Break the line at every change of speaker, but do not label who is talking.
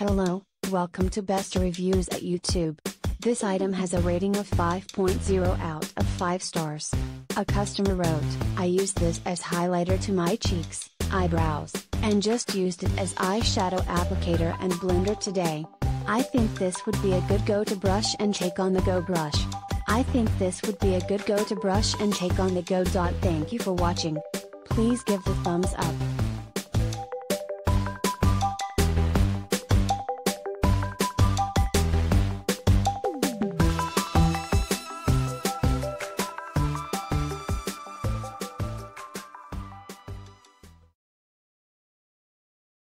Hello, welcome to Best Reviews at YouTube. This item has a rating of 5.0 out of 5 stars. A customer wrote, I use this as highlighter to my cheeks, eyebrows, and just used it as eyeshadow applicator and blender today. I think this would be a good go to brush and take on the go brush. I think this would be a good go to brush and take on the go. Thank you for watching. Please give the thumbs up.